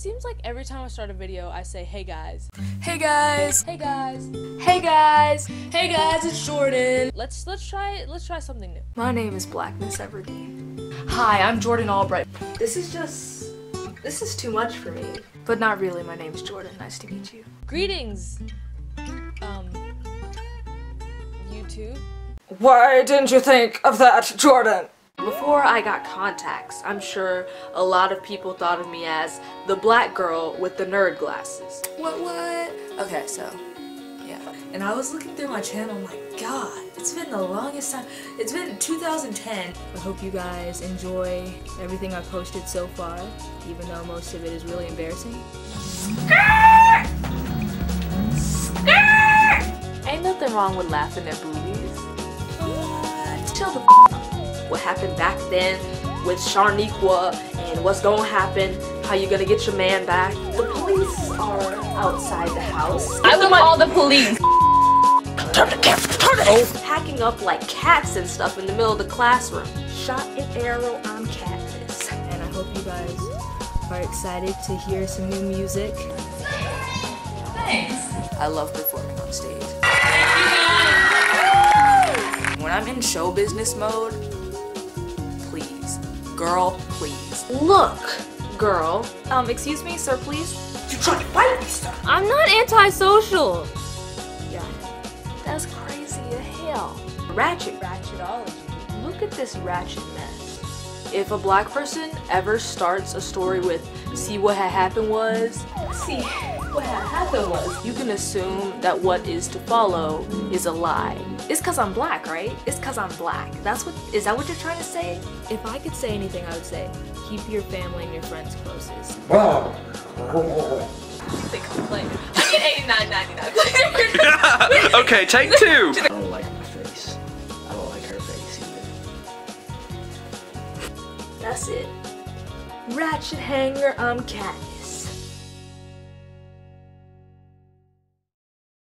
Seems like every time I start a video, I say, hey guys. Hey guys. Hey guys. Hey guys. Hey guys, it's Jorden. Let's let's try let's try something new. My name is Blackness Everdeen. Hi, I'm Jorden Albright. This is just this is too much for me. But not really. My name's Jorden. Nice to meet you. Greetings. Um YouTube. Why didn't you think of that, Jorden? Before I got contacts, I'm sure a lot of people thought of me as the black girl with the nerd glasses. What, what? Okay, so, yeah. And I was looking through my channel, my god, it's been the longest time. It's been 2010. I hope you guys enjoy everything I've posted so far, even though most of it is really embarrassing. Ain't nothing wrong with laughing at boobies. What? Chill the f What happened back then with Sharniqua and what's gonna happen, how you gonna get your man back. The police are outside the house. I would call the police. Turn the camera, turn it! Hacking up like cats and stuff in the middle of the classroom. Shot an arrow on Katniss. And I hope you guys are excited to hear some new music. Thanks. I love performing on stage. When I'm in show business mode, please, girl, please. Look, girl. Um, excuse me, sir, please. You trying to fight me, sir? I'm not antisocial. Yeah, that's crazy as hell. Ratchet. Ratchetology. Look at this ratchet mess. If a black person ever starts a story with, see what had happened was, see what had happened was, you can assume that what is to follow is a lie. It's cause I'm black, right? It's cause I'm black. That's what, is that what you're trying to say? If I could say anything, I would say, keep your family and your friends closest. They complain. I get 89.99. okay, take two. I don't like my face. I don't like her face either. That's it. Ratchet hanger, I'm Katniss.